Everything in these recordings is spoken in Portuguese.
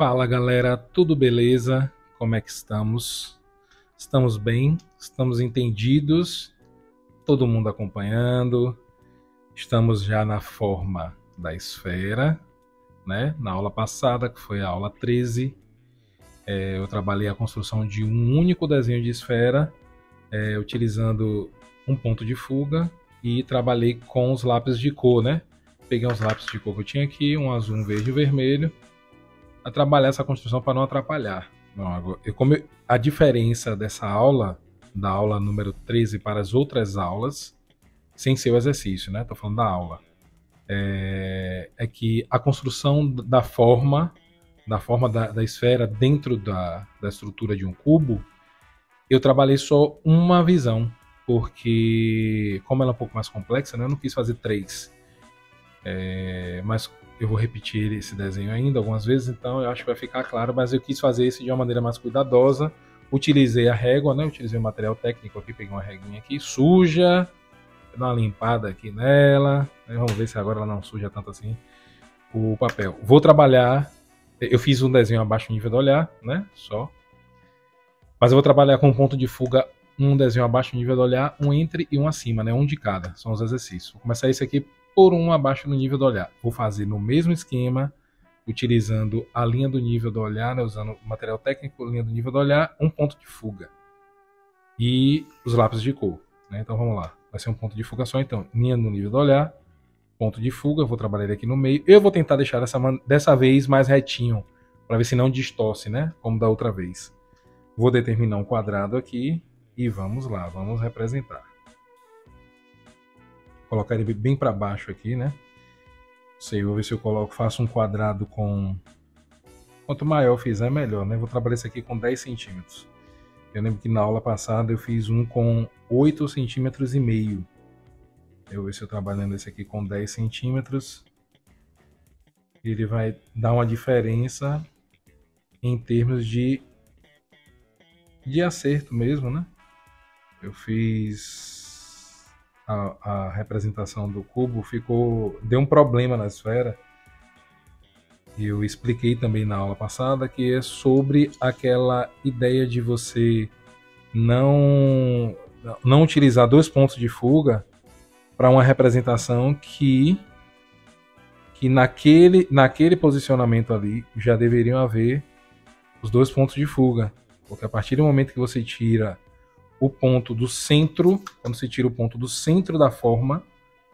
Fala galera, tudo beleza? Como é que estamos? Estamos bem? Estamos entendidos? Todo mundo acompanhando? Estamos já na forma da esfera, né? Na aula passada, que foi a aula 13, é, eu trabalhei a construção de um único desenho de esfera, é, utilizando um ponto de fuga e trabalhei com os lápis de cor, né? Peguei uns lápis de cor que eu tinha aqui, um azul, um verde e um vermelho, a trabalhar essa construção para não atrapalhar. Eu, como eu, a diferença dessa aula, da aula número 13 para as outras aulas, sem ser o exercício, né? Estou falando da aula. É, é, que a construção da forma, da forma da, da esfera dentro da, da estrutura de um cubo, eu trabalhei só uma visão, porque como ela é um pouco mais complexa, né, eu não quis fazer três. É, mas eu vou repetir esse desenho ainda algumas vezes, então eu acho que vai ficar claro, mas eu quis fazer isso de uma maneira mais cuidadosa. Utilizei a régua, né? Utilizei o material técnico aqui, peguei uma reguinha aqui, suja, dar uma limpada aqui nela. Vamos ver se agora ela não suja tanto assim o papel. Vou trabalhar, eu fiz um desenho abaixo do nível do olhar, né? Só. Mas eu vou trabalhar com um ponto de fuga, um desenho abaixo do nível do olhar, um entre e um acima, né? Um de cada. São os exercícios. Vou começar esse aqui por um abaixo do nível do olhar. Vou fazer no mesmo esquema, utilizando a linha do nível do olhar, né, usando material técnico, linha do nível do olhar, um ponto de fuga. E os lápis de cor. Né? Então vamos lá. Vai ser um ponto de fuga só, então. Linha no nível do olhar, ponto de fuga, vou trabalhar ele aqui no meio. Eu vou tentar deixar dessa, dessa vez mais retinho, para ver se não distorce, né? Como da outra vez. Vou determinar um quadrado aqui e vamos lá, vamos representar colocar ele bem para baixo aqui, né? Sei, vou ver se eu coloco, faço um quadrado com... Quanto maior eu fizer, melhor, né? Vou trabalhar esse aqui com 10 centímetros. Eu lembro que na aula passada eu fiz um com 8 centímetros e meio. Eu vou ver se eu trabalhando esse aqui com 10 centímetros. Ele vai dar uma diferença em termos de, de acerto mesmo, né? Eu fiz a, a representação do cubo ficou deu um problema na esfera. Eu expliquei também na aula passada que é sobre aquela ideia de você não não utilizar dois pontos de fuga para uma representação que que naquele naquele posicionamento ali já deveriam haver os dois pontos de fuga, porque a partir do momento que você tira o ponto do centro, quando você tira o ponto do centro da forma,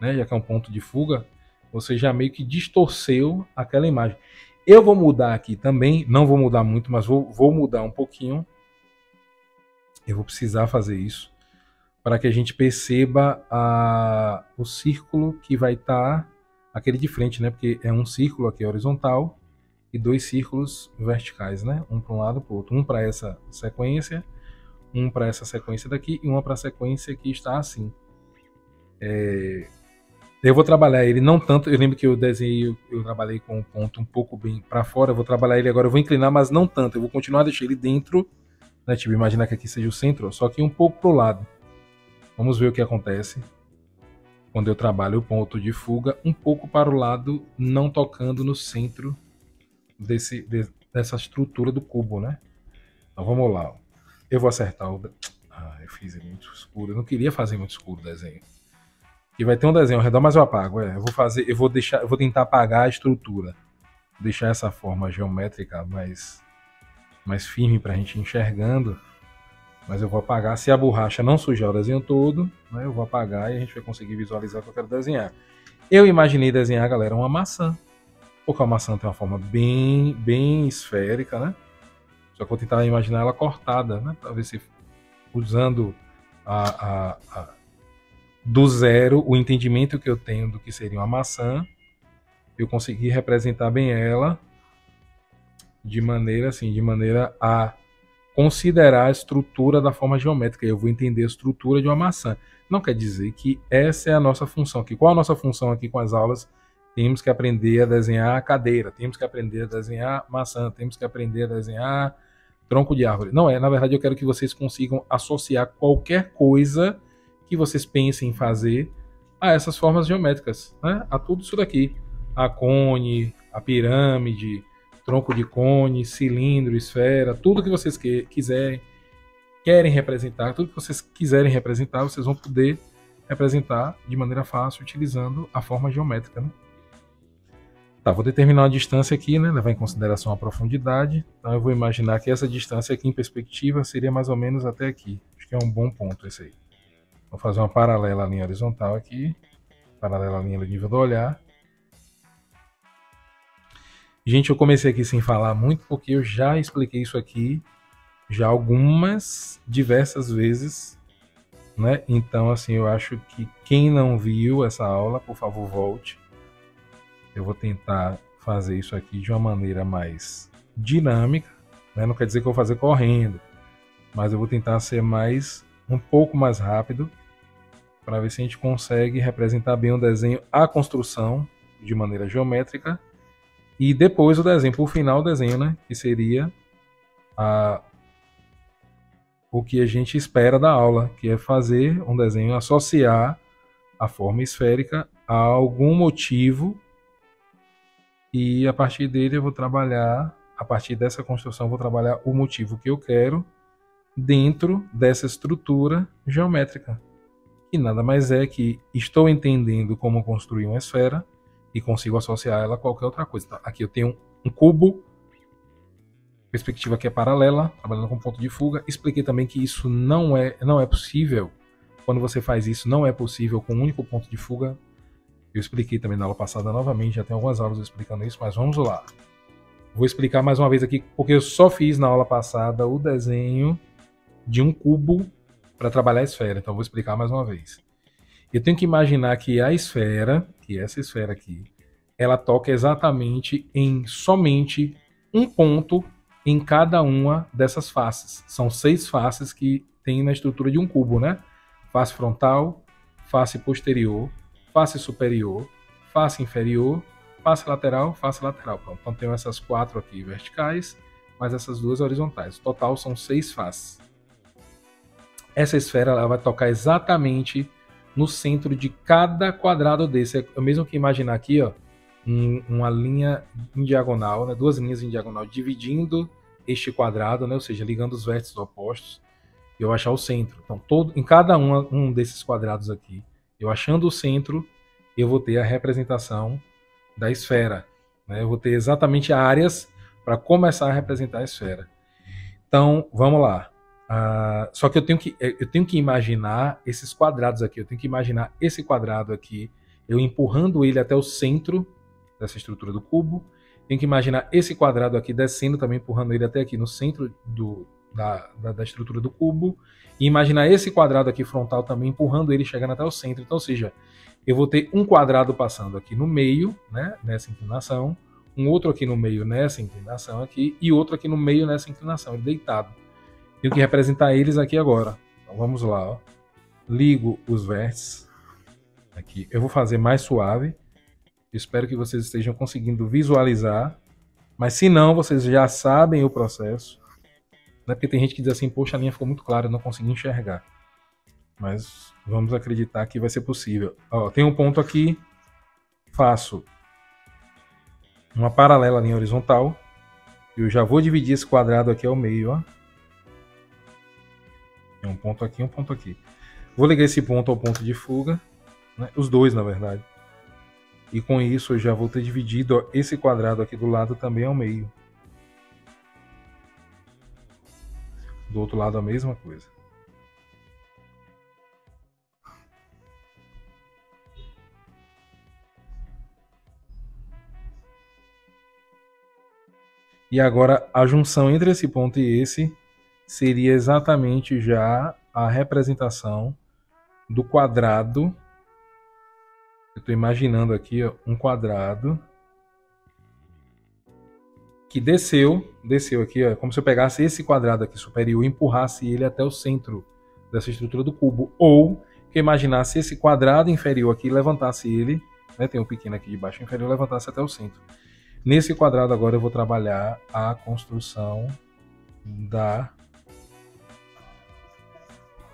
né, já que é um ponto de fuga, você já meio que distorceu aquela imagem. Eu vou mudar aqui também, não vou mudar muito, mas vou, vou mudar um pouquinho. Eu vou precisar fazer isso para que a gente perceba a, o círculo que vai estar tá, aquele de frente, né? Porque é um círculo aqui horizontal e dois círculos verticais, né? Um para um lado para o outro, um para essa sequência um para essa sequência daqui e uma para a sequência que está assim. É, eu vou trabalhar ele não tanto, eu lembro que eu desenhei, eu, trabalhei com um ponto um pouco bem para fora, eu vou trabalhar ele agora, eu vou inclinar, mas não tanto, eu vou continuar a deixar ele dentro, né, tipo, imaginar que aqui seja o centro, só que um pouco pro lado. Vamos ver o que acontece quando eu trabalho o ponto de fuga um pouco para o lado, não tocando no centro desse, de, dessa estrutura do cubo, né? Então vamos lá. Eu vou acertar o. Ah, eu fiz muito escuro. Eu não queria fazer muito escuro o desenho. E vai ter um desenho ao redor, mas eu apago. É. Eu vou fazer. Eu vou deixar. Eu vou tentar apagar a estrutura. Deixar essa forma geométrica mais, mais firme para a gente ir enxergando. Mas eu vou apagar. Se a borracha não sujar o desenho todo, né, eu vou apagar e a gente vai conseguir visualizar o que eu quero desenhar. Eu imaginei desenhar, galera, uma maçã. Porque a maçã tem uma forma bem, bem esférica, né? Só que vou tentar imaginar ela cortada, né? Ver se usando a, a, a, do zero o entendimento que eu tenho do que seria uma maçã, eu consegui representar bem ela de maneira assim, de maneira a considerar a estrutura da forma geométrica. Eu vou entender a estrutura de uma maçã. Não quer dizer que essa é a nossa função aqui. Qual a nossa função aqui com as aulas? Temos que aprender a desenhar cadeira, temos que aprender a desenhar maçã, temos que aprender a desenhar tronco de árvore. Não é, na verdade eu quero que vocês consigam associar qualquer coisa que vocês pensem em fazer a essas formas geométricas, né? a tudo isso daqui. A cone, a pirâmide, tronco de cone, cilindro, esfera, tudo que vocês que, quiserem, querem representar, tudo que vocês quiserem representar, vocês vão poder representar de maneira fácil utilizando a forma geométrica. Né? Tá, vou determinar uma distância aqui, né, levar em consideração a profundidade. Então eu vou imaginar que essa distância aqui em perspectiva seria mais ou menos até aqui. Acho que é um bom ponto esse aí. Vou fazer uma paralela à linha horizontal aqui, paralela à linha do nível do olhar. Gente, eu comecei aqui sem falar muito porque eu já expliquei isso aqui já algumas, diversas vezes, né? Então, assim, eu acho que quem não viu essa aula, por favor, volte. Eu vou tentar fazer isso aqui de uma maneira mais dinâmica, né? Não quer dizer que eu vou fazer correndo, mas eu vou tentar ser mais um pouco mais rápido para ver se a gente consegue representar bem o desenho, a construção de maneira geométrica e depois o desenho, por final o desenho, né? Que seria a, o que a gente espera da aula, que é fazer um desenho, associar a forma esférica a algum motivo e a partir dele eu vou trabalhar, a partir dessa construção, vou trabalhar o motivo que eu quero dentro dessa estrutura geométrica, que nada mais é que estou entendendo como construir uma esfera e consigo associar ela a qualquer outra coisa. Tá? Aqui eu tenho um cubo, perspectiva que é paralela, trabalhando com ponto de fuga. Expliquei também que isso não é, não é possível. Quando você faz isso, não é possível com um único ponto de fuga. Eu expliquei também na aula passada novamente, já tem algumas aulas explicando isso, mas vamos lá. Vou explicar mais uma vez aqui, porque eu só fiz na aula passada o desenho de um cubo para trabalhar a esfera. Então vou explicar mais uma vez. Eu tenho que imaginar que a esfera, que essa esfera aqui, ela toca exatamente em somente um ponto em cada uma dessas faces. São seis faces que tem na estrutura de um cubo, né? Face frontal, face posterior, face superior, face inferior, face lateral, face lateral. Pronto. Então tenho essas quatro aqui verticais, mais essas duas horizontais. O total são seis faces. Essa esfera ela vai tocar exatamente no centro de cada quadrado desse. É o mesmo que imaginar aqui, ó, um, uma linha em diagonal, né, duas linhas em diagonal dividindo este quadrado, né, ou seja, ligando os vértices opostos, e eu achar o centro. Então, todo, em cada um, um desses quadrados aqui, eu achando o centro, eu vou ter a representação da esfera. Né? Eu vou ter exatamente áreas para começar a representar a esfera. Então, vamos lá. Uh, só que eu tenho que, eh, eu tenho que imaginar esses quadrados aqui. Eu tenho que imaginar esse quadrado aqui, eu empurrando ele até o centro dessa estrutura do cubo. Tenho que imaginar esse quadrado aqui descendo também, empurrando ele até aqui no centro do, da, da, da, estrutura do cubo. E imaginar esse quadrado aqui frontal também, empurrando ele, chegando até o centro. Então, ou seja, eu vou ter um quadrado passando aqui no meio, né, nessa inclinação, um outro aqui no meio nessa inclinação aqui, e outro aqui no meio nessa inclinação, deitado. Tenho que representar eles aqui agora. Então vamos lá. Ó. Ligo os vértices. Aqui. Eu vou fazer mais suave. Espero que vocês estejam conseguindo visualizar. Mas se não, vocês já sabem o processo. Não é porque tem gente que diz assim, poxa, a linha ficou muito clara, eu não consegui enxergar. Mas vamos acreditar que vai ser possível. Ó, tem um ponto aqui, faço uma paralela linha horizontal. Eu já vou dividir esse quadrado aqui ao meio, ó. Tem um ponto aqui um ponto aqui. Vou ligar esse ponto ao ponto de fuga, né? os dois na verdade. E com isso eu já vou ter dividido ó, esse quadrado aqui do lado também ao meio. Do outro lado a mesma coisa. E agora a junção entre esse ponto e esse seria exatamente já a representação do quadrado. Eu estou imaginando aqui ó, um quadrado que desceu, desceu aqui, ó, como se eu pegasse esse quadrado aqui superior e empurrasse ele até o centro dessa estrutura do cubo, ou que eu imaginasse esse quadrado inferior aqui, levantasse ele, né, tem um pequeno aqui de baixo inferior, levantasse até o centro. Nesse quadrado agora eu vou trabalhar a construção da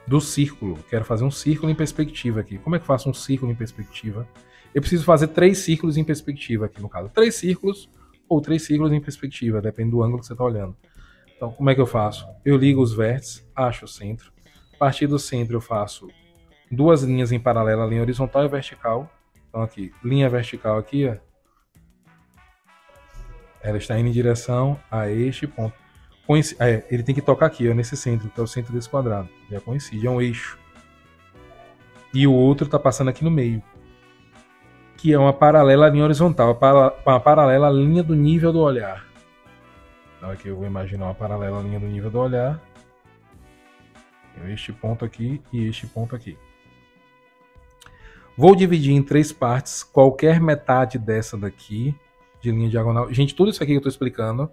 do círculo. Quero fazer um círculo em perspectiva aqui. Como é que faço um círculo em perspectiva? Eu preciso fazer três círculos em perspectiva aqui no caso. Três círculos ou três círculos em perspectiva, depende do ângulo que você está olhando. Então, como é que eu faço? Eu ligo os vértices, acho o centro. A partir do centro eu faço duas linhas em paralelo, a linha horizontal e vertical. Então aqui, linha vertical aqui, ó. Ela está indo em direção a este ponto. É, ele tem que tocar aqui, ó, nesse centro, que é o centro desse quadrado. Já coincide, é um eixo. E o outro está passando aqui no meio. Que é uma paralela linha horizontal, uma paralela linha do nível do olhar. Então aqui eu vou imaginar uma paralela linha do nível do olhar. Este ponto aqui e este ponto aqui. Vou dividir em três partes, qualquer metade dessa daqui, de linha diagonal. Gente, tudo isso aqui que eu estou explicando,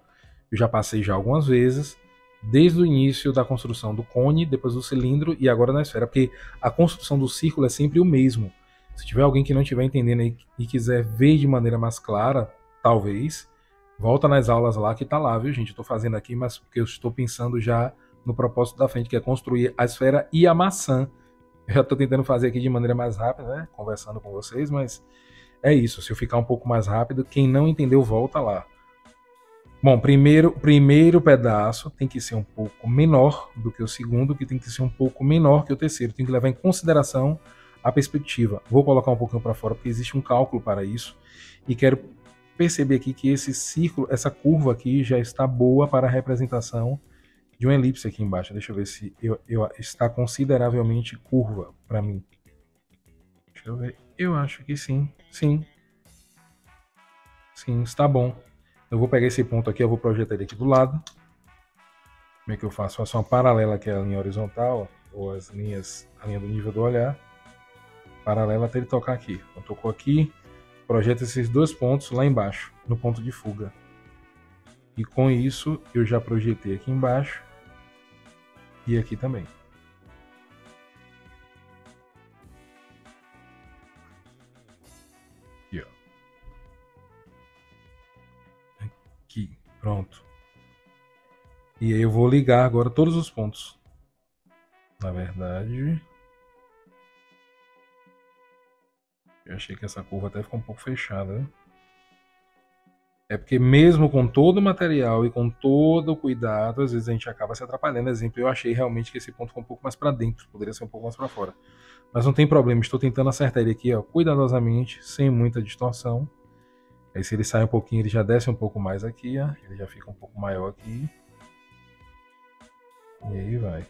eu já passei já algumas vezes, desde o início da construção do cone, depois do cilindro e agora na esfera, porque a construção do círculo é sempre o mesmo. Se tiver alguém que não estiver entendendo e quiser ver de maneira mais clara, talvez, volta nas aulas lá que tá lá, viu, gente? Estou fazendo aqui, mas porque eu estou pensando já no propósito da frente, que é construir a esfera e a maçã eu já estou tentando fazer aqui de maneira mais rápida, né? Conversando com vocês, mas é isso. Se eu ficar um pouco mais rápido, quem não entendeu, volta lá. Bom, primeiro, primeiro pedaço tem que ser um pouco menor do que o segundo, que tem que ser um pouco menor que o terceiro. Tem que levar em consideração a perspectiva. Vou colocar um pouquinho para fora porque existe um cálculo para isso e quero perceber aqui que esse círculo, essa curva aqui já está boa para a representação de uma elipse aqui embaixo. Deixa eu ver se eu, eu está consideravelmente curva para mim. Deixa eu ver. Eu acho que sim. Sim. Sim, está bom. Eu vou pegar esse ponto aqui, eu vou projetar ele aqui do lado. Como é que eu faço? Faço uma paralela que é a linha horizontal, ou as linhas, a linha do nível do olhar. Paralela até ele tocar aqui. Então, tocou aqui, projeta esses dois pontos lá embaixo, no ponto de fuga. E com isso, eu já projetei aqui embaixo e aqui também. Aqui, ó. Aqui, pronto. E aí eu vou ligar agora todos os pontos. Na verdade, eu achei que essa curva até ficou um pouco fechada, né? É porque mesmo com todo o material e com todo o cuidado, às vezes a gente acaba se atrapalhando. Exemplo, eu achei realmente que esse ponto foi um pouco mais para dentro, poderia ser um pouco mais para fora. Mas não tem problema, estou tentando acertar ele aqui, ó, cuidadosamente, sem muita distorção. Aí se ele sai um pouquinho, ele já desce um pouco mais aqui, ó, ele já fica um pouco maior aqui. E aí vai.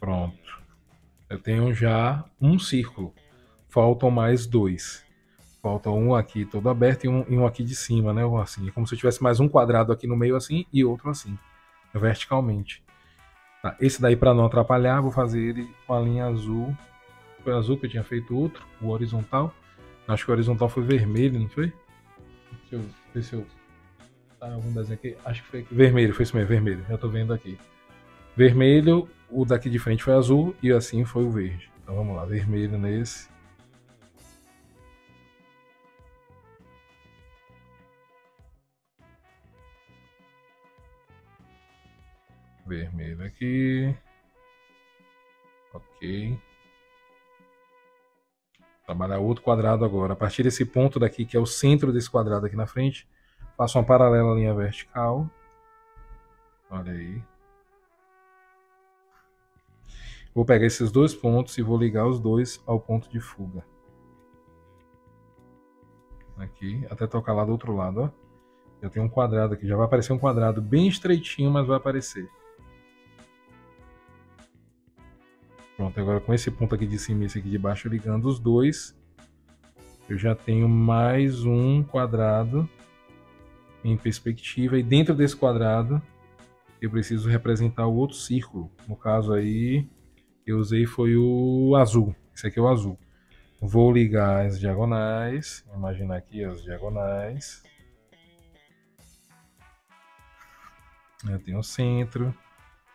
Pronto. Eu tenho já um círculo. Faltam mais dois. Falta um aqui todo aberto e um, e um aqui de cima, né? Assim, é como se eu tivesse mais um quadrado aqui no meio assim e outro assim, verticalmente. Tá, esse daí para não atrapalhar, vou fazer ele com a linha azul. Foi azul que eu tinha feito outro, o horizontal. Acho que o horizontal foi vermelho, não foi? Deixa eu ver se eu. Tá algum desenho aqui? Acho que foi aqui. Vermelho, foi isso mesmo, vermelho. Já tô vendo aqui. Vermelho, o daqui de frente foi azul e assim foi o verde. Então vamos lá, vermelho nesse. Vermelho aqui. Ok. Trabalhar outro quadrado agora. A partir desse ponto daqui, que é o centro desse quadrado aqui na frente, faço uma paralela linha vertical. Olha aí. Vou pegar esses dois pontos e vou ligar os dois ao ponto de fuga. Aqui, até tocar lá do outro lado, ó. Já tem um quadrado aqui, já vai aparecer um quadrado bem estreitinho, mas vai aparecer. Pronto, agora com esse ponto aqui de cima e esse aqui de baixo ligando os dois, eu já tenho mais um quadrado em perspectiva e dentro desse quadrado eu preciso representar o outro círculo. No caso aí, eu usei foi o azul. Esse aqui é o azul. Vou ligar as diagonais. Imagina aqui as diagonais. Eu tenho o centro.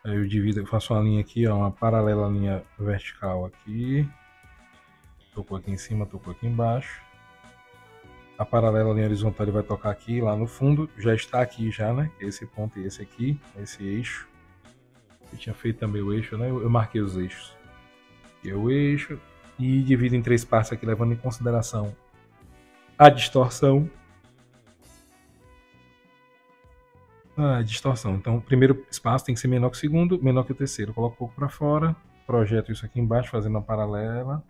Aí eu divido, eu faço uma linha aqui, ó, uma paralela linha vertical aqui. Tocou aqui em cima, tocou aqui embaixo. A paralela linha horizontal ele vai tocar aqui, lá no fundo. Já está aqui já, né? Esse ponto e esse aqui, esse eixo. Eu tinha feito também o eixo, né? Eu marquei os eixos. Aqui é o eixo. E divido em três partes aqui, levando em consideração a distorção. A distorção. Então, o primeiro espaço tem que ser menor que o segundo, menor que o terceiro. Eu coloco um pouco para fora, projeto isso aqui embaixo, fazendo uma paralela.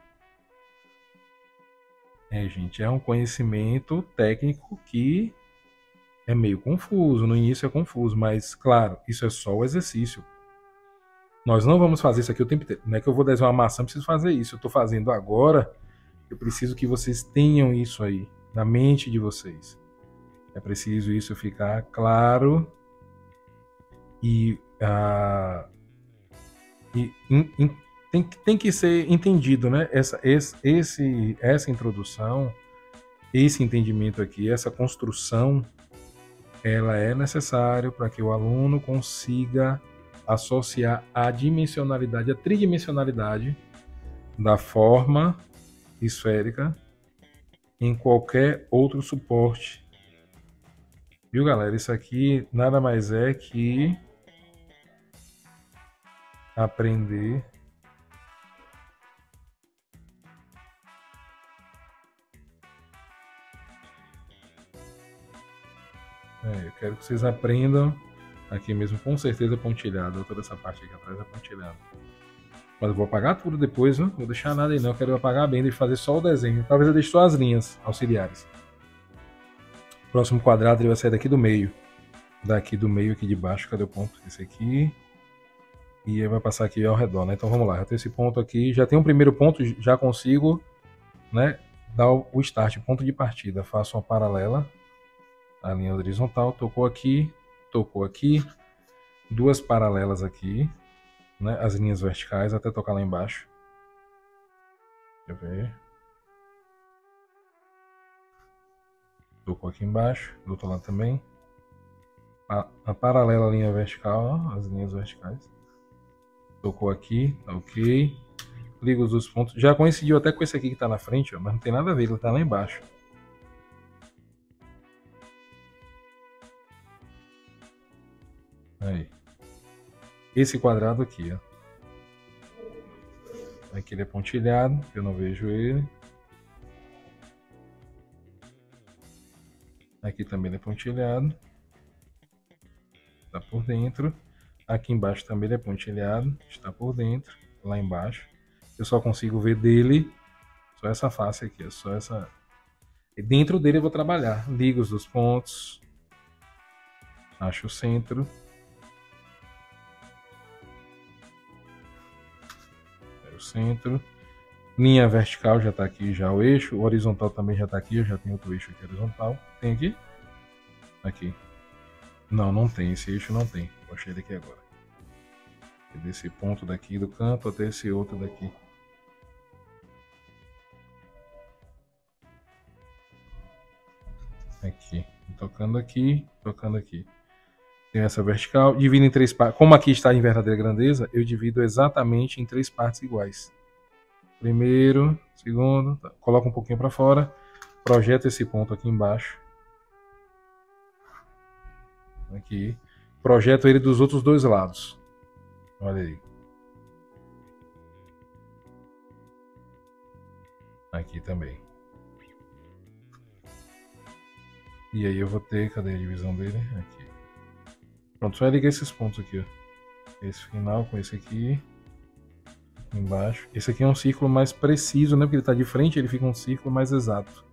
É, gente, é um conhecimento técnico que é meio confuso. No início é confuso, mas, claro, isso é só o exercício. Nós não vamos fazer isso aqui o tempo inteiro. Não é que eu vou desenhar uma maçã, preciso fazer isso. Eu estou fazendo agora. Eu preciso que vocês tenham isso aí na mente de vocês. É preciso isso ficar claro e, uh, e in, in, tem, tem que ser entendido, né? Essa, esse, esse, essa introdução, esse entendimento aqui, essa construção, ela é necessário para que o aluno consiga associar a dimensionalidade, a tridimensionalidade da forma esférica em qualquer outro suporte. Viu, galera? Isso aqui nada mais é que aprender É, eu quero que vocês aprendam aqui mesmo, com certeza pontilhado. Toda essa parte aqui atrás é pontilhado. Mas eu vou apagar tudo depois, não vou deixar nada aí não. Eu quero apagar bem e fazer só o desenho. Talvez eu deixe só as linhas auxiliares. O próximo quadrado ele vai sair daqui do meio. Daqui do meio, aqui de baixo. Cadê o ponto? Esse aqui. E aí vai passar aqui ao redor, né? Então vamos lá. Já tem esse ponto aqui. Já tem um primeiro ponto, já consigo, né? Dar o start, ponto de partida. Faço uma paralela a linha horizontal, tocou aqui, tocou aqui, duas paralelas aqui, né, as linhas verticais até tocar lá embaixo. Deixa eu ver. Tocou aqui embaixo, do outro lado também. A, a paralela linha vertical, ó, as linhas verticais. Tocou aqui, tá ok. Liga os dois pontos. Já coincidiu até com esse aqui que está na frente, ó, mas não tem nada a ver, ele está lá embaixo. Aí. Esse quadrado aqui, ó. Aqui ele é pontilhado, eu não vejo ele. Aqui também ele é pontilhado. Está por dentro. Aqui embaixo também ele é pontilhado, está por dentro, lá embaixo. Eu só consigo ver dele só essa face aqui, só essa. E dentro dele eu vou trabalhar. Ligo os dois pontos. Acho o centro. Centro. Linha vertical já está aqui, já o eixo. O horizontal também já está aqui, eu já tenho outro eixo aqui horizontal. Tem aqui? Aqui. Não, não tem. Esse eixo não tem. Vou achar ele aqui agora. Desse ponto daqui do canto até esse outro daqui. Aqui. Tocando aqui, tocando aqui. Tem essa vertical, divido em três partes. Como aqui está em verdadeira grandeza, eu divido exatamente em três partes iguais. Primeiro, segundo, tá. coloco um pouquinho para fora, projeto esse ponto aqui embaixo. Aqui. Projeto ele dos outros dois lados. Olha aí. Aqui também. E aí eu vou ter, cadê a divisão dele? Aqui. Pronto, só ligar esses pontos aqui, ó. Esse final com esse aqui. Embaixo. Esse aqui é um círculo mais preciso, né? Porque ele está de frente, ele fica um círculo mais exato.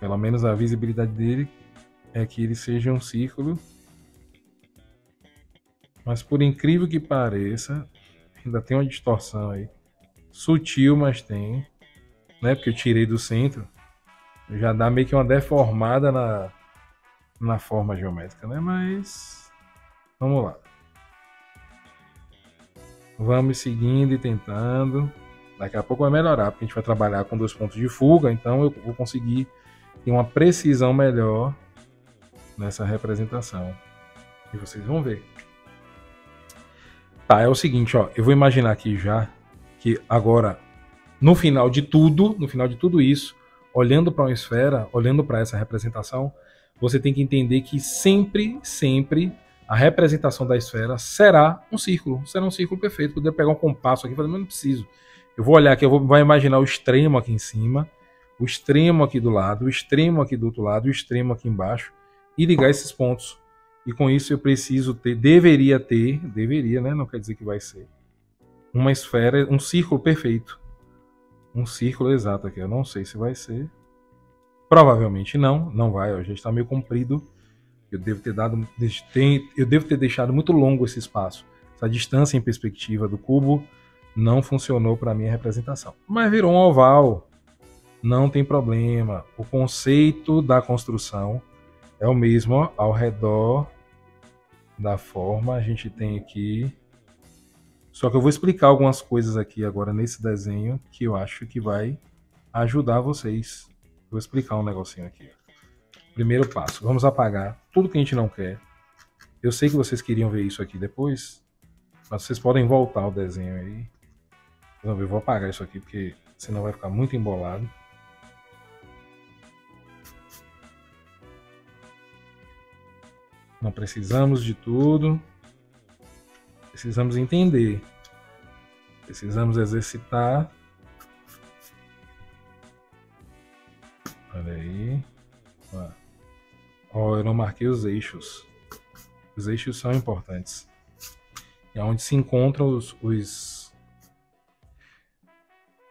Pelo menos a visibilidade dele é que ele seja um círculo. Mas por incrível que pareça, ainda tem uma distorção aí. Sutil, mas tem. Né? Porque eu tirei do centro. Já dá meio que uma deformada na, na forma geométrica, né? Mas vamos lá. Vamos seguindo e tentando. Daqui a pouco vai melhorar, porque a gente vai trabalhar com dois pontos de fuga, então eu vou conseguir ter uma precisão melhor nessa representação. E vocês vão ver. Tá, é o seguinte, ó, eu vou imaginar aqui já que agora no final de tudo, no final de tudo isso, olhando para uma esfera, olhando para essa representação, você tem que entender que sempre, sempre a representação da esfera será um círculo, será um círculo perfeito. Poder pegar um compasso aqui e fazer, mas não preciso. Eu vou olhar aqui, eu vou, vou imaginar o extremo aqui em cima, o extremo aqui do lado, o extremo aqui do outro lado, o extremo aqui embaixo e ligar esses pontos. E com isso eu preciso ter, deveria ter, deveria, né? Não quer dizer que vai ser, uma esfera, um círculo perfeito. Um círculo exato aqui. Eu não sei se vai ser. Provavelmente não, não vai. Ó, já está meio comprido. Eu devo ter dado, eu devo ter deixado muito longo esse espaço. Essa distância em perspectiva do cubo não funcionou para a minha representação. Mas virou um oval não tem problema. O conceito da construção é o mesmo ao redor da forma. A gente tem aqui. Só que eu vou explicar algumas coisas aqui agora nesse desenho que eu acho que vai ajudar vocês. Vou explicar um negocinho aqui. Primeiro passo, vamos apagar tudo que a gente não quer. Eu sei que vocês queriam ver isso aqui depois, mas vocês podem voltar ao desenho aí. Eu vou apagar isso aqui porque senão vai ficar muito embolado. Não precisamos de tudo. Precisamos entender. Precisamos exercitar. Ó, eu não marquei os eixos. Os eixos são importantes. É onde se encontram os, os,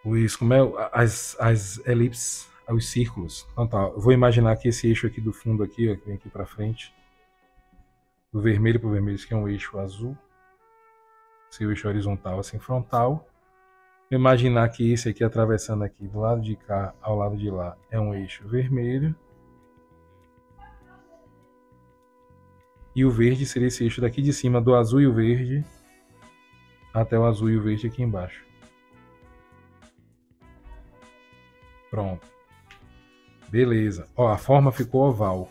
os como é, as, as elipses, os círculos. Então tá, eu vou imaginar que esse eixo aqui do fundo aqui, ó, que vem aqui para frente, do vermelho para o vermelho, isso aqui é um eixo azul. Esse eixo horizontal assim frontal. Imaginar que esse aqui atravessando aqui do lado de cá ao lado de lá é um eixo vermelho. E o verde seria esse eixo daqui de cima do azul e o verde até o azul e o verde aqui embaixo. Pronto. Beleza. Ó, a forma ficou oval.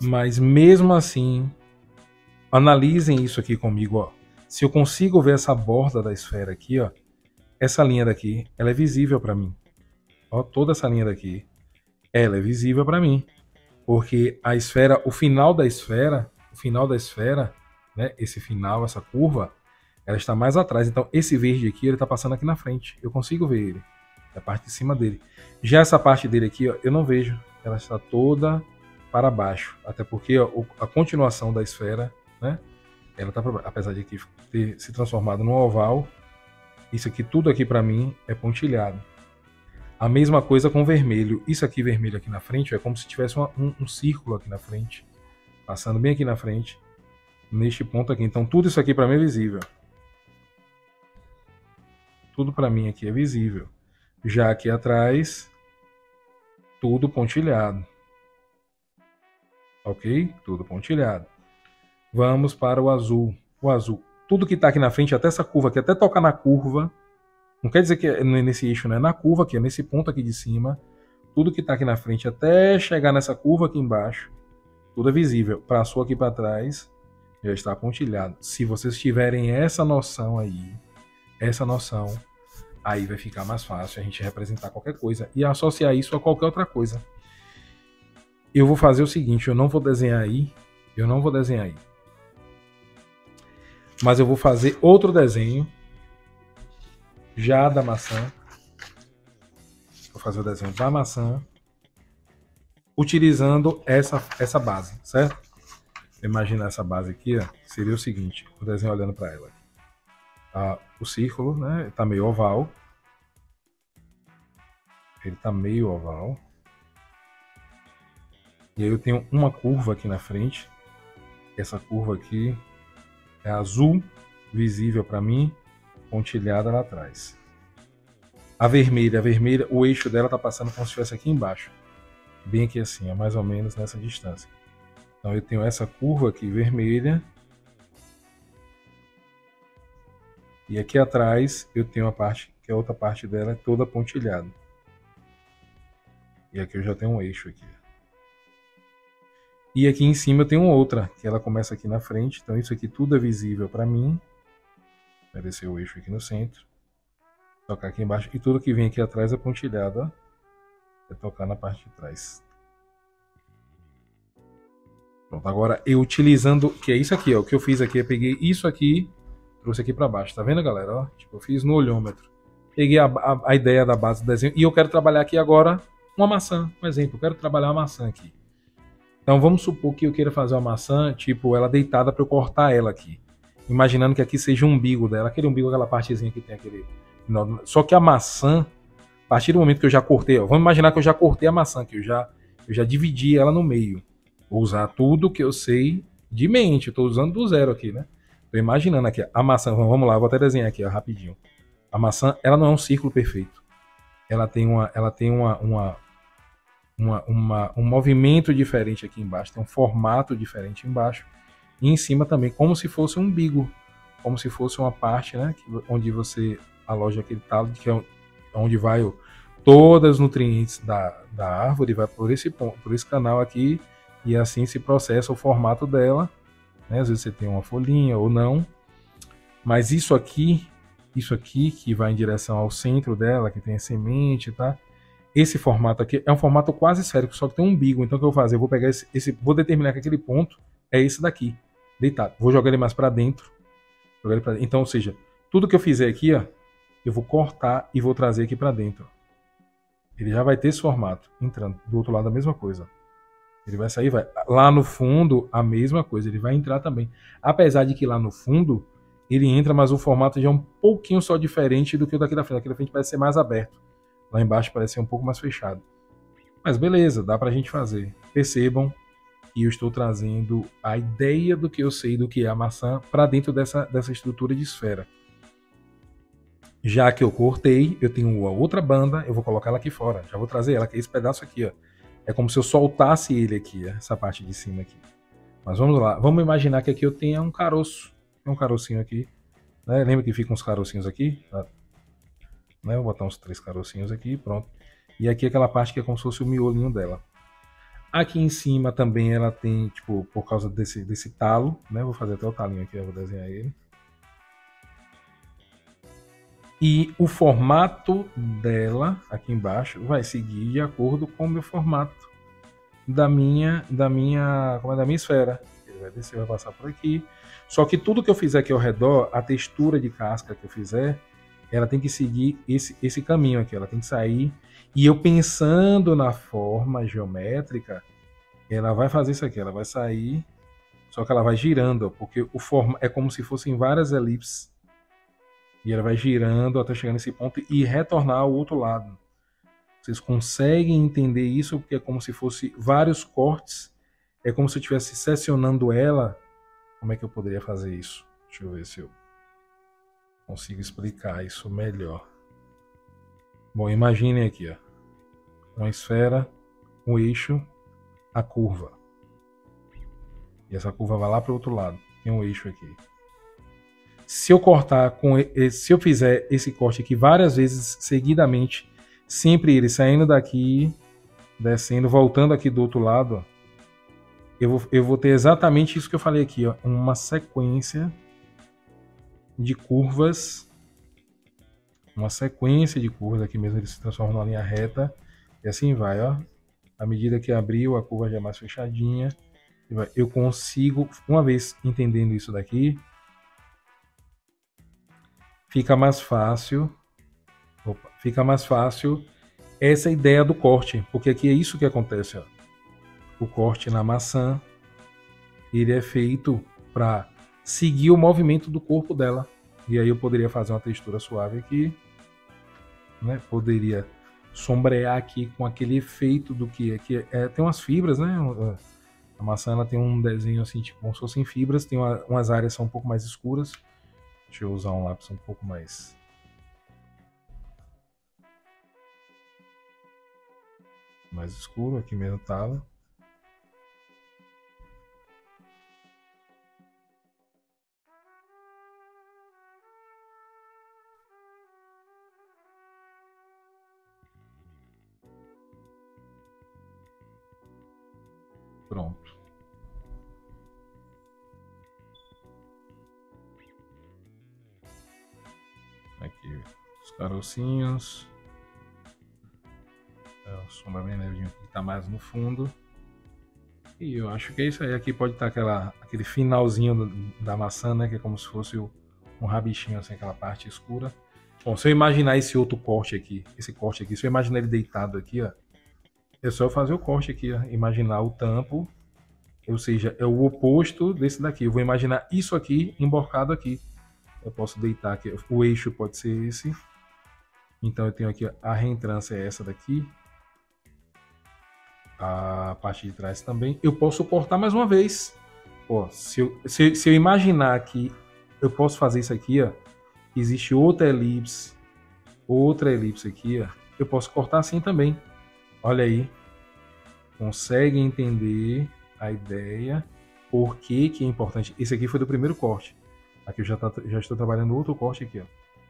Mas mesmo assim, analisem isso aqui comigo, ó. Se eu consigo ver essa borda da esfera aqui, ó, essa linha daqui, ela é visível para mim. Ó, toda essa linha daqui, ela é visível para mim, porque a esfera, o final da esfera, o final da esfera, né, esse final, essa curva, ela está mais atrás. Então esse verde aqui, ele está passando aqui na frente. Eu consigo ver ele, é a parte de cima dele. Já essa parte dele aqui, ó, eu não vejo. Ela está toda para baixo, até porque a continuação da esfera, né, ela tá apesar de aqui ter se transformado num oval, isso aqui tudo aqui para mim é pontilhado. A mesma coisa com vermelho. Isso aqui vermelho aqui na frente é como se tivesse uma, um, um círculo aqui na frente, passando bem aqui na frente, neste ponto aqui. Então tudo isso aqui para mim é visível. Tudo para mim aqui é visível. Já aqui atrás, tudo pontilhado. Ok? Tudo pontilhado. Vamos para o azul. O azul. Tudo que está aqui na frente, até essa curva aqui, até tocar na curva. Não quer dizer que é nesse eixo, né? Na curva que é nesse ponto aqui de cima. Tudo que está aqui na frente, até chegar nessa curva aqui embaixo. Tudo é visível. Passou aqui para trás, já está pontilhado. Se vocês tiverem essa noção aí, essa noção, aí vai ficar mais fácil a gente representar qualquer coisa e associar isso a qualquer outra coisa eu vou fazer o seguinte, eu não vou desenhar aí, eu não vou desenhar aí. Mas eu vou fazer outro desenho já da maçã. Vou fazer o desenho da maçã utilizando essa essa base, certo? Imagina essa base aqui, ó, seria o seguinte, o desenho olhando para ela. Ah, o círculo, né, tá meio oval. Ele tá meio oval. E aí eu tenho uma curva aqui na frente. Essa curva aqui é azul, visível para mim, pontilhada lá atrás. A vermelha, a vermelha, o eixo dela está passando como se estivesse aqui embaixo. Bem aqui assim, é mais ou menos nessa distância. Então eu tenho essa curva aqui vermelha. E aqui atrás eu tenho a parte, que a outra parte dela é toda pontilhada. E aqui eu já tenho um eixo aqui. E aqui em cima eu tenho outra, que ela começa aqui na frente. Então isso aqui tudo é visível para mim. Vai descer o eixo aqui no centro. Tocar aqui embaixo. E tudo que vem aqui atrás é pontilhado, ó. É tocar na parte de trás. Pronto, agora eu utilizando, que é isso aqui, ó, o que eu fiz aqui, eu peguei isso aqui, trouxe aqui para baixo, tá vendo, galera? Ó, tipo, eu fiz no olhômetro. Peguei a, a, a, ideia da base do desenho e eu quero trabalhar aqui agora uma maçã, por exemplo, eu quero trabalhar uma maçã aqui. Então vamos supor que eu queira fazer uma maçã, tipo, ela deitada para eu cortar ela aqui. Imaginando que aqui seja o umbigo dela, aquele umbigo, aquela partezinha que tem aquele... Só que a maçã, a partir do momento que eu já cortei, ó, vamos imaginar que eu já cortei a maçã, que eu já, eu já dividi ela no meio. Vou usar tudo que eu sei de mente. Estou usando do zero aqui, né? Estou imaginando aqui. A maçã, vamos lá, vou até desenhar aqui, ó, rapidinho. A maçã, ela não é um círculo perfeito. Ela tem uma, ela tem uma, uma, uma, uma, um movimento diferente aqui embaixo, tem um formato diferente embaixo. E em cima também, como se fosse um umbigo, como se fosse uma parte, né, onde você aloja aquele talo, que é onde vai o, todas os nutrientes da, da árvore, vai por esse ponto, por esse canal aqui e assim se processa o formato dela. Né? Às vezes você tem uma folhinha ou não, mas isso aqui, isso aqui que vai em direção ao centro dela, que tem a semente, tá? Esse formato aqui é um formato quase esférico, só que tem um umbigo. Então o que eu vou fazer? Eu vou pegar esse, esse vou determinar que aquele ponto é esse daqui, deitado. Vou jogar ele mais para dentro. Ele pra... Então, ou seja, tudo que eu fizer aqui, ó, eu vou cortar e vou trazer aqui para dentro. Ele já vai ter esse formato entrando. Do outro lado a mesma coisa. Ele vai sair, vai. Lá no fundo, a mesma coisa, ele vai entrar também. Apesar de que lá no fundo, ele entra, mas o formato já é um pouquinho só diferente do que o daqui da frente. Aqui da frente parece ser mais aberto. Lá embaixo parece ser um pouco mais fechado. Mas beleza, dá pra gente fazer. Percebam que eu estou trazendo a ideia do que eu sei do que é a maçã para dentro dessa, dessa estrutura de esfera. Já que eu cortei, eu tenho a outra banda, eu vou colocar ela aqui fora. Já vou trazer ela, que é esse pedaço aqui, ó. É como se eu soltasse ele aqui, essa parte de cima aqui. Mas vamos lá. Vamos imaginar que aqui eu tenha um caroço. Um carocinho aqui. Né? Lembra que ficam uns carocinhos aqui? Tá? Né? Vou botar uns três carocinhos aqui, pronto. E aqui aquela parte que é como se fosse o miolinho dela. Aqui em cima também ela tem, tipo, por causa desse, desse talo, né? Vou fazer até o talinho aqui, eu vou desenhar ele. E o formato dela, aqui embaixo, vai seguir de acordo com o meu formato da minha, da minha, como é, da minha esfera. Ele vai descer, vai passar por aqui. Só que tudo que eu fizer aqui ao redor, a textura de casca que eu fizer, ela tem que seguir esse, esse caminho aqui. Ela tem que sair. E eu pensando na forma geométrica, ela vai fazer isso aqui. Ela vai sair, só que ela vai girando, porque o forma é como se fossem várias elipses e ela vai girando até chegar nesse ponto e retornar ao outro lado. Vocês conseguem entender isso porque é como se fosse vários cortes. É como se eu estivesse seccionando ela. Como é que eu poderia fazer isso? Deixa eu ver se eu consigo explicar isso melhor. Bom, imaginem aqui, ó. Uma esfera, um eixo, a curva. E essa curva vai lá para o outro lado. Tem um eixo aqui. Se eu cortar com se eu fizer esse corte aqui várias vezes seguidamente, sempre ele saindo daqui, descendo, voltando aqui do outro lado, eu vou, eu vou ter exatamente isso que eu falei aqui, ó, uma sequência de curvas, uma sequência de curvas aqui mesmo, ele se transforma numa linha reta e assim vai, ó. À medida que abriu, a curva já é mais fechadinha. Eu consigo, uma vez entendendo isso daqui, fica mais fácil. Opa, fica mais fácil essa ideia do corte, porque aqui é isso que acontece. Ó. O corte na maçã ele é feito para seguir o movimento do corpo dela. E aí eu poderia fazer uma textura suave aqui, né? Poderia sombrear aqui com aquele efeito do que aqui é, tem umas fibras, né? A maçã ela tem um desenho assim, tipo, como se fossem fibras, tem uma, umas áreas são um pouco mais escuras. Deixa eu usar um lápis um pouco mais. Mais escuro, aqui mesmo tala. Pronto. carocinhos. É, o sombra bem levinho que tá mais no fundo. E eu acho que é isso aí. Aqui pode estar aquela, aquele finalzinho da maçã, né? Que é como se fosse um rabichinho, assim, aquela parte escura. Bom, se eu imaginar esse outro corte aqui, esse corte aqui, se eu imaginar ele deitado aqui, ó, é só fazer o corte aqui, imaginar o tampo, ou seja, é o oposto desse daqui. Eu vou imaginar isso aqui emborcado aqui. Eu posso deitar aqui, o eixo pode ser esse. Então eu tenho aqui a reentrância é essa daqui. A parte de trás também. Eu posso cortar mais uma vez. Ó, se, eu, se, se eu imaginar que eu posso fazer isso aqui, ó, existe outra elipse, outra elipse aqui, ó, eu posso cortar assim também. Olha aí. Consegue entender a ideia, por que, que é importante. Esse aqui foi do primeiro corte. Aqui eu já, tá, já estou trabalhando outro corte aqui. Ó.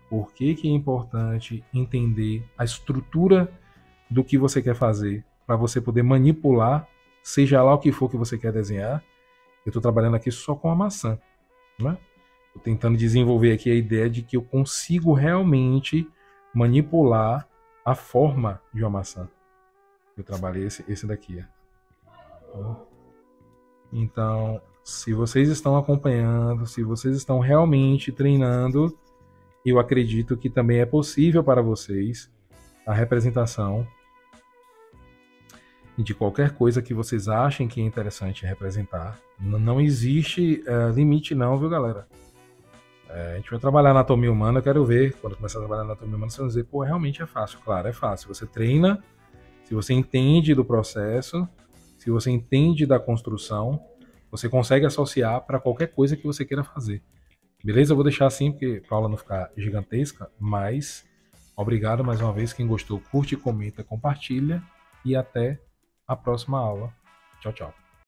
Por que, que é importante entender a estrutura do que você quer fazer para você poder manipular, seja lá o que for que você quer desenhar. Eu estou trabalhando aqui só com a maçã. Né? Estou tentando desenvolver aqui a ideia de que eu consigo realmente manipular a forma de uma maçã. Eu trabalhei esse, esse daqui. Então, se vocês estão acompanhando, se vocês estão realmente treinando, eu acredito que também é possível para vocês a representação de qualquer coisa que vocês achem que é interessante representar. Não existe uh, limite não, viu galera? É, a gente vai trabalhar anatomia humana, eu quero ver, quando começar a trabalhar anatomia humana, vocês vão dizer, pô, realmente é fácil. Claro, é fácil. Você treina, se você entende do processo, se você entende da construção, você consegue associar para qualquer coisa que você queira fazer. Beleza? Eu vou deixar assim porque a aula não ficar gigantesca, mas obrigado mais uma vez. Quem gostou, curte, comenta, compartilha e até a próxima aula. Tchau, tchau.